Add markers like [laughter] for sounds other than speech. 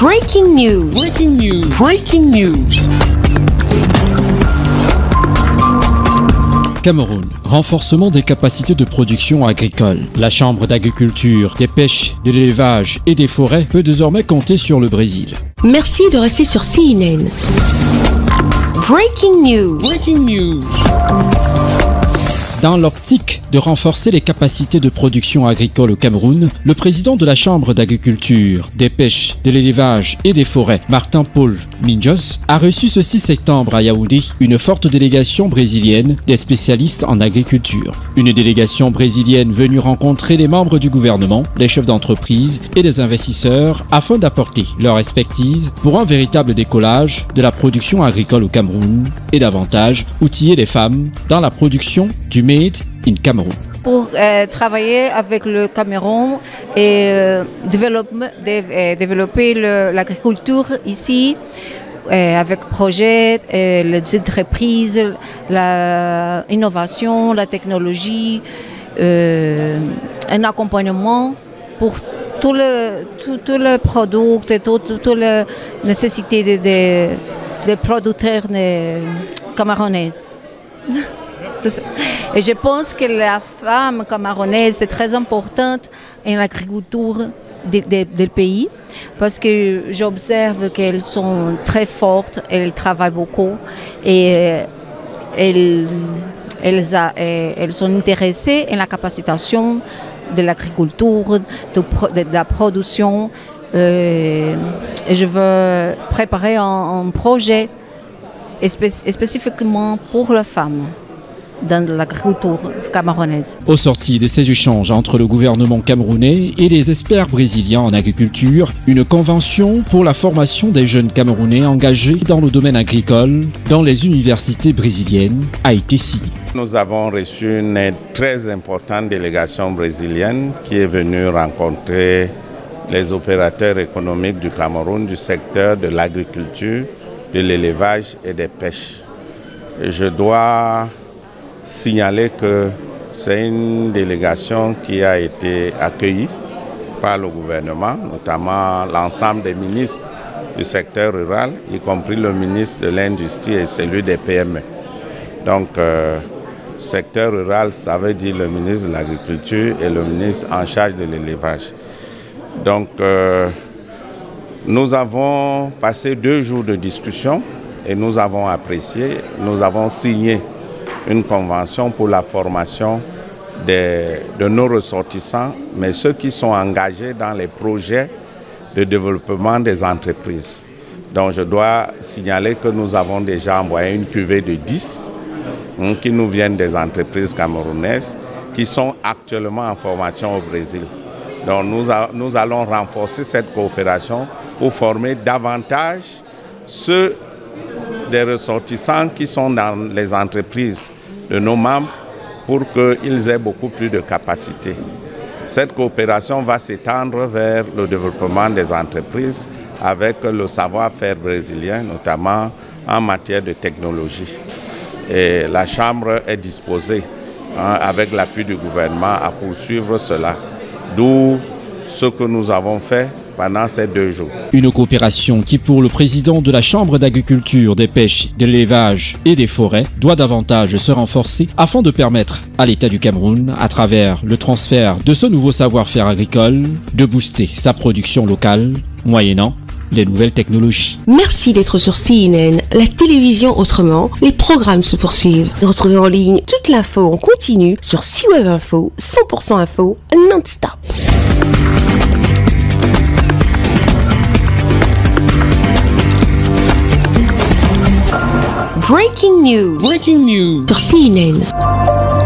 Breaking news. Breaking news. Breaking news. Cameroun, renforcement des capacités de production agricole. La Chambre d'agriculture, des pêches, de l'élevage et des forêts peut désormais compter sur le Brésil. Merci de rester sur CNN. Breaking news. Breaking news. Dans l'optique de renforcer les capacités de production agricole au Cameroun, le président de la Chambre d'agriculture, des pêches, de l'élevage et des forêts, Martin Paul Minjos, a reçu ce 6 septembre à Yaoundé une forte délégation brésilienne des spécialistes en agriculture. Une délégation brésilienne venue rencontrer les membres du gouvernement, les chefs d'entreprise et les investisseurs afin d'apporter leur expertise pour un véritable décollage de la production agricole au Cameroun et davantage outiller les femmes dans la production du Pour euh, travailler avec le Cameroun et euh, euh, développer le- l'agriculture ici avec projets, euh, les entreprises, l'innovation, la technologie, euh, un accompagnement pour tous les tout, tout et toutes tout, toutes les nécessités des producteurs camerounais. C'est [laughs] Et je pense que la femme camerounaise est très importante en l'agriculture du pays parce que j'observe qu'elles sont très fortes, elles travaillent beaucoup et euh, elles, euh, elles sont intéressées en la capacitation de l'agriculture, de, la production. euh, et je veux préparer un projet spé- spécifiquement pour les femmes dans l'agriculture camerounaise. Au sorti de ces échanges entre le gouvernement camerounais et les experts brésiliens en agriculture, une convention pour la formation des jeunes Camerounais engagés dans le domaine agricole dans les universités brésiliennes a été signée. Nous avons reçu une très importante délégation brésilienne qui est venue rencontrer les opérateurs économiques du Cameroun du secteur de l'agriculture, de l'élevage et des pêches. Je dois signaler que c'est une délégation qui a été accueillie par le gouvernement, notamment l'ensemble des ministres du secteur rural, y compris le ministre de l'Industrie et celui des PME. Donc, euh, secteur rural, ça veut dire le ministre de l'Agriculture et le ministre en charge de l'élevage. Donc, euh, nous avons passé deux jours de discussion et nous avons apprécié, nous avons signé une convention pour la formation de nos ressortissants, mais ceux qui sont engagés dans les projets de développement des entreprises. Donc je dois signaler que nous avons déjà envoyé une cuvée de 10 hein, qui nous viennent des entreprises camerounaises qui sont actuellement en formation au Brésil. Donc nous, allons renforcer cette coopération pour former davantage ceux des ressortissants qui sont dans les entreprises de nos membres pour qu'ils aient beaucoup plus de capacité. Cette coopération va s'étendre vers le développement des entreprises avec le savoir-faire brésilien, notamment en matière de technologie. Et la Chambre est disposée, hein, avec l'appui du gouvernement, à poursuivre cela. D'où ce que nous avons fait pendant ces deux jours. Une coopération qui, pour le président de la Chambre d'agriculture, des pêches, de l'élevage et des forêts, doit davantage se renforcer afin de permettre à l'État du Cameroun, à travers le transfert de ce nouveau savoir-faire agricole, de booster sa production locale, moyennant les nouvelles technologies. Merci d'être sur CNN, la télévision autrement. Les programmes se poursuivent. Retrouvez en ligne toute l'info en continu sur CWeb Info, 100% info, non-stop. Breaking news. Breaking news. Sur CNN.